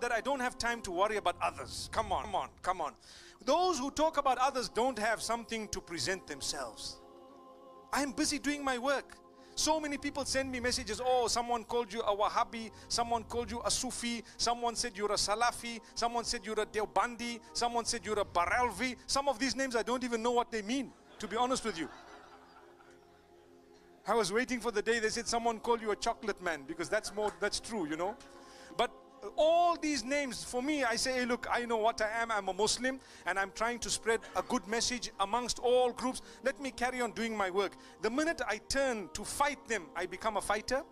that I don't have time to worry about others. Come on, come on, come on. Those who talk about others don't have something to present themselves. I'm busy doing my work. So many people send me messages. Oh, someone called you a Wahhabi. Someone called you a Sufi. Someone said you're a Salafi. Someone said you're a Deobandi. Someone said you're a Barelvi. Some of these names I don't even know what they mean, to be honest with you. I was waiting for the day they said someone called you a chocolate man because that's more, that's true, you know. But all these names, for me, I say, hey, look, I know what I am. I'm a Muslim and I'm trying to spread a good message amongst all groups. Let me carry on doing my work. The minute I turn to fight them, I become a fighter.